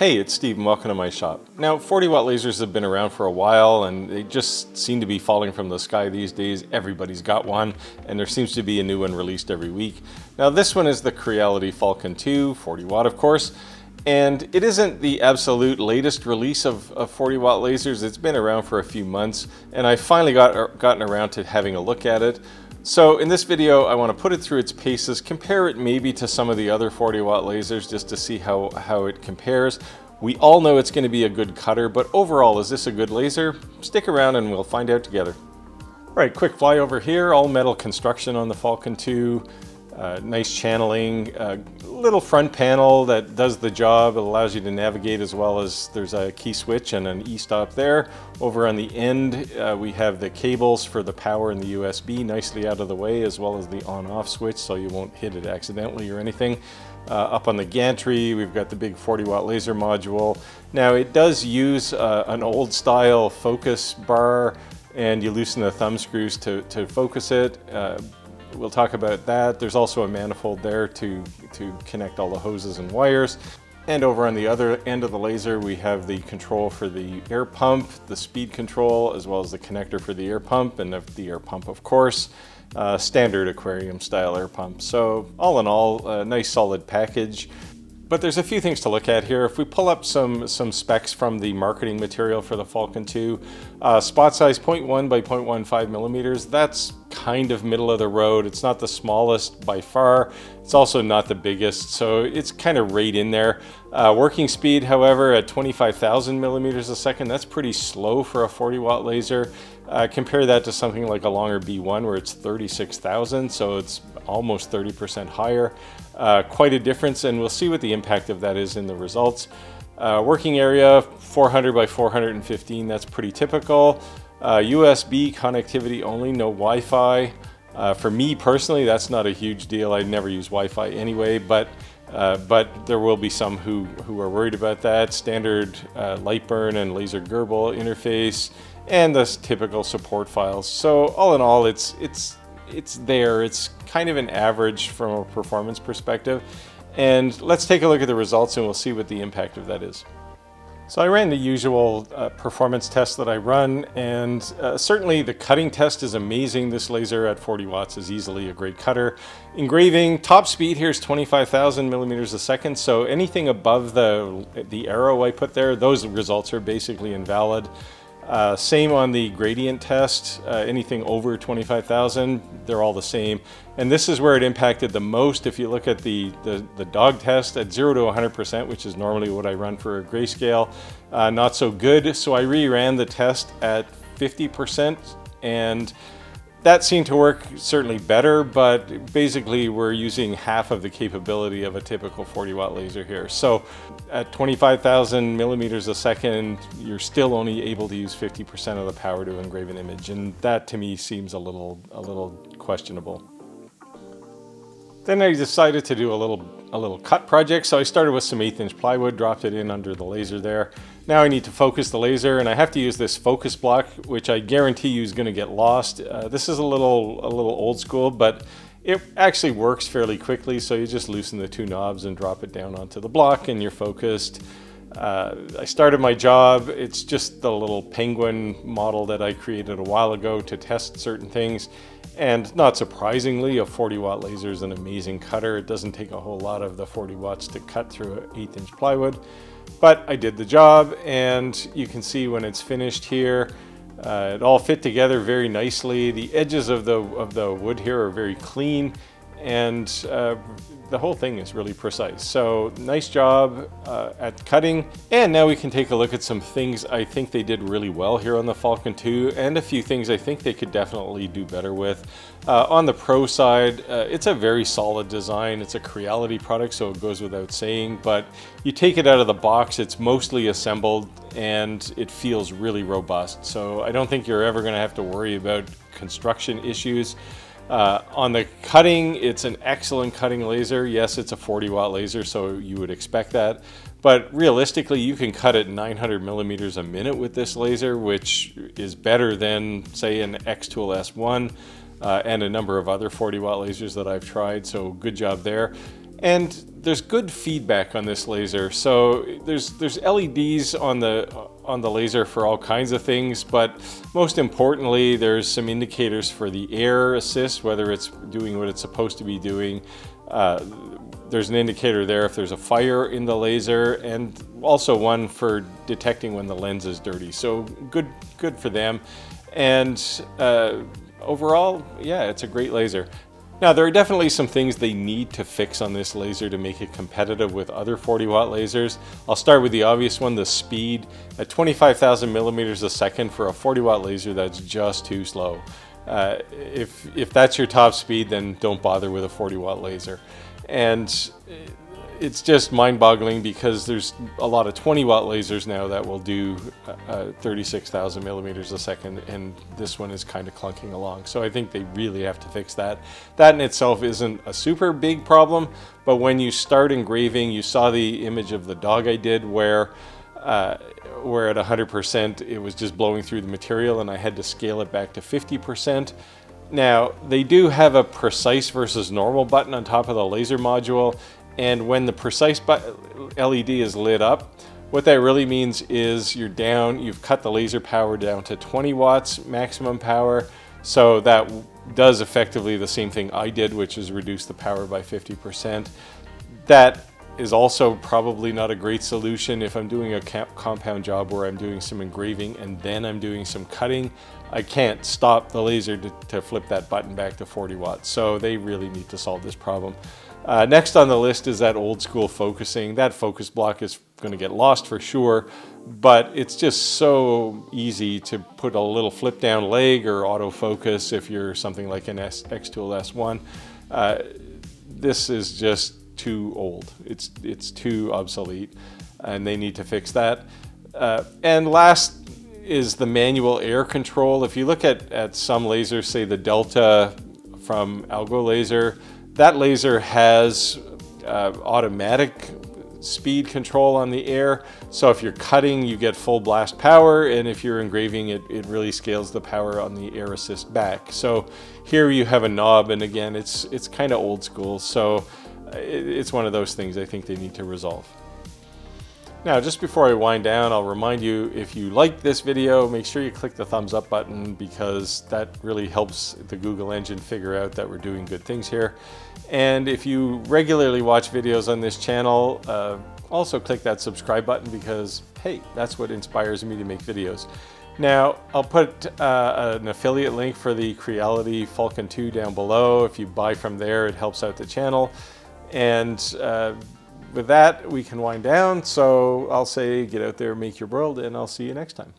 Hey, it's Steve and welcome to my shop. Now, 40 watt lasers have been around for a while and they just seem to be falling from the sky these days. Everybody's got one and there seems to be a new one released every week. Now, this one is the Creality Falcon 2, 40 watt of course, and it isn't the absolute latest release of, of 40 watt lasers. It's been around for a few months and I finally got er, gotten around to having a look at it. So in this video, I want to put it through its paces, compare it maybe to some of the other 40 watt lasers just to see how, how it compares. We all know it's going to be a good cutter, but overall, is this a good laser? Stick around and we'll find out together. All right, quick flyover here, all metal construction on the Falcon 2. Uh, nice channeling, uh, little front panel that does the job. It allows you to navigate as well as there's a key switch and an e-stop there. Over on the end, uh, we have the cables for the power and the USB nicely out of the way, as well as the on-off switch so you won't hit it accidentally or anything. Uh, up on the gantry, we've got the big 40 watt laser module. Now it does use uh, an old style focus bar and you loosen the thumb screws to, to focus it. We'll talk about that. There's also a manifold there to, to connect all the hoses and wires. And over on the other end of the laser, we have the control for the air pump, the speed control, as well as the connector for the air pump, and the air pump, of course, uh, standard aquarium style air pump. So all in all, a nice solid package. But there's a few things to look at here. If we pull up some, some specs from the marketing material for the Falcon 2, uh, spot size 0.1 by 0.15 millimeters, that's kind of middle of the road. It's not the smallest by far. It's also not the biggest, so it's kind of right in there. Uh, working speed, however, at 25,000 millimeters a second, that's pretty slow for a 40 watt laser. Uh, compare that to something like a Longer B1 where it's 36,000, so it's almost 30% higher. Uh, quite a difference, and we'll see what the impact of that is in the results. Uh, working area 400 by 415, that's pretty typical. USB uh, connectivity only, no Wi-Fi. Uh, for me personally, that's not a huge deal. I never use Wi-Fi anyway, but uh, but there will be some who, who are worried about that. Standard uh, Lightburn and LaserGRBL interface, and the typical support files. So all in all, it's it's it's there. It's kind of an average from a performance perspective. And let's take a look at the results and we'll see what the impact of that is. So I ran the usual uh, performance test that I run, and uh, certainly the cutting test is amazing. This laser at 40 watts is easily a great cutter. Engraving, top speed here is 25,000 millimeters a second, so anything above the, the arrow I put there, those results are basically invalid. Uh, same on the gradient test, uh, anything over 25,000, they're all the same. And this is where it impacted the most. If you look at the, the, the dog test at 0 to 100%, which is normally what I run for a grayscale, uh, not so good. So I reran the test at 50% and that seemed to work certainly better, but basically we're using half of the capability of a typical 40 watt laser here. So at 25,000 millimeters a second, you're still only able to use 50% of the power to engrave an image. And that to me seems a little, a little questionable. Then I decided to do a little, a little cut project. So I started with some eighth inch plywood, dropped it in under the laser there. Now I need to focus the laser and I have to use this focus block, which I guarantee you is gonna get lost. Uh, this is a little, a little old school, but it actually works fairly quickly. So you just loosen the two knobs and drop it down onto the block and you're focused. Uh, I started my job. It's just the little penguin model that I created a while ago to test certain things. And not surprisingly, a 40 watt laser is an amazing cutter. It doesn't take a whole lot of the 40 watts to cut through an eighth inch plywood. But I did the job and you can see when it's finished here, uh, it all fit together very nicely. The edges of the, of the wood here are very clean and uh, the whole thing is really precise. So nice job uh, at cutting. And now we can take a look at some things I think they did really well here on the Falcon 2 and a few things I think they could definitely do better with. Uh, on the Pro side, uh, it's a very solid design. It's a Creality product, so it goes without saying, but you take it out of the box, it's mostly assembled and it feels really robust. So I don't think you're ever gonna have to worry about construction issues. Uh, on the cutting, it's an excellent cutting laser. Yes, it's a 40 watt laser, so you would expect that. But realistically, you can cut at 900 millimeters a minute with this laser, which is better than, say, an Xtool S1 uh, and a number of other 40 watt lasers that I've tried. So good job there. And there's good feedback on this laser. So there's there's LEDs on the on the laser for all kinds of things, but most importantly, there's some indicators for the air assist, whether it's doing what it's supposed to be doing. Uh, there's an indicator there if there's a fire in the laser, and also one for detecting when the lens is dirty. So good, good for them. And uh, overall, yeah, it's a great laser. Now, there are definitely some things they need to fix on this laser to make it competitive with other 40 watt lasers. I'll start with the obvious one, the speed. At 25,000 millimeters a second for a 40 watt laser, that's just too slow. Uh, if, if that's your top speed, then don't bother with a 40 watt laser. And it's just mind-boggling because there's a lot of 20 watt lasers now that will do uh, uh 36,000 millimeters a second and this one is kind of clunking along. So I think they really have to fix that. That in itself isn't a super big problem but when you start engraving you saw the image of the dog I did where uh, where at 100% it was just blowing through the material and I had to scale it back to 50% now, they do have a precise versus normal button on top of the laser module, and when the precise LED is lit up, what that really means is you're down, you've cut the laser power down to 20 watts maximum power. So that does effectively the same thing I did, which is reduce the power by 50%. That is also probably not a great solution if I'm doing a compound job where I'm doing some engraving and then I'm doing some cutting. I can't stop the laser to, to flip that button back to 40 watts. So they really need to solve this problem. Uh, next on the list is that old school focusing. That focus block is going to get lost for sure, but it's just so easy to put a little flip down leg or autofocus if you're something like an S Xtool S1. Uh, this is just too old. It's, it's too obsolete and they need to fix that. Uh, and last is the manual air control. If you look at, at some lasers, say the Delta from AlgoLaser, that laser has uh, automatic speed control on the air. So if you're cutting, you get full blast power, and if you're engraving, it, it really scales the power on the air assist back. So here you have a knob, and again, it's, it's kind of old school. So uh, it, it's one of those things I think they need to resolve. Now, just before I wind down, I'll remind you, if you like this video, make sure you click the thumbs up button because that really helps the Google engine figure out that we're doing good things here. And if you regularly watch videos on this channel, uh, also click that subscribe button because, hey, that's what inspires me to make videos. Now, I'll put uh, an affiliate link for the Creality Falcon 2 down below. If you buy from there, it helps out the channel. And uh, with that, we can wind down. So I'll say get out there, make your world, and I'll see you next time.